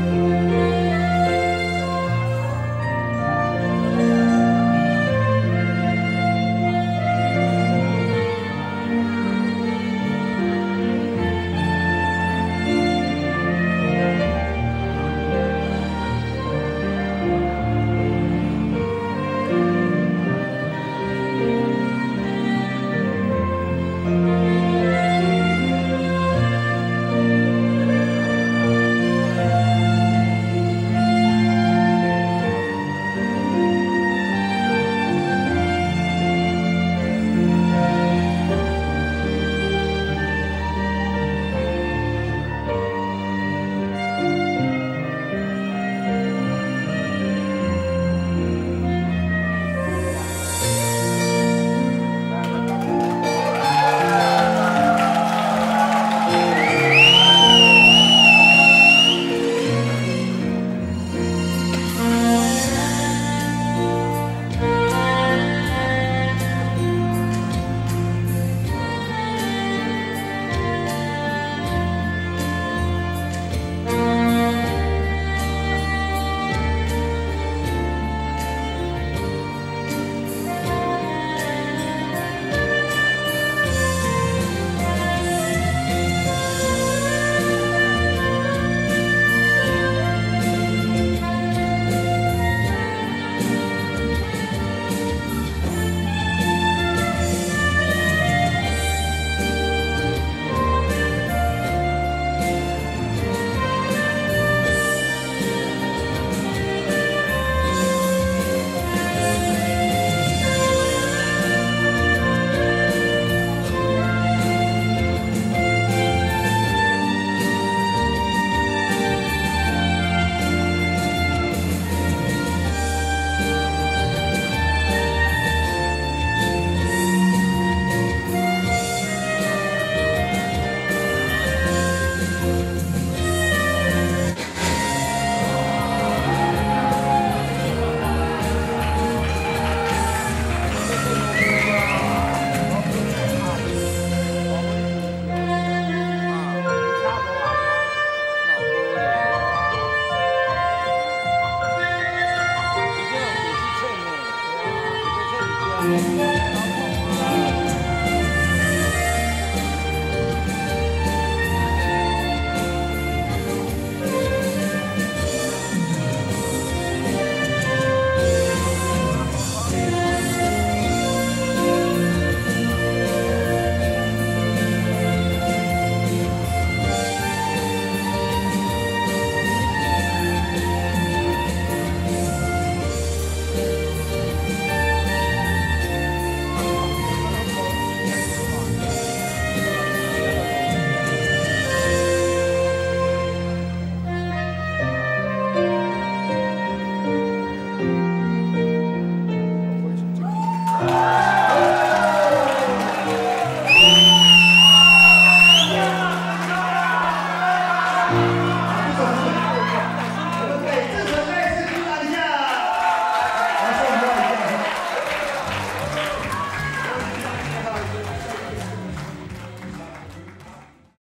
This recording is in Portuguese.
Música